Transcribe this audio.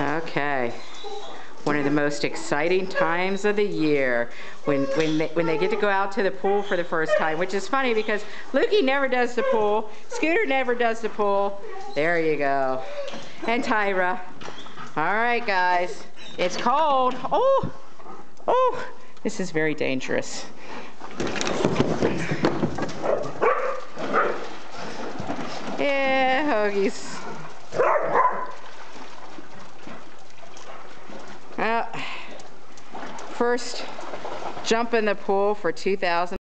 Okay. One of the most exciting times of the year when when they, when they get to go out to the pool for the first time, which is funny because Lukey never does the pool, Scooter never does the pool. There you go. And Tyra. All right, guys. It's cold. Oh, oh, this is very dangerous. Yeah, hoagies. Well, first jump in the pool for 2000.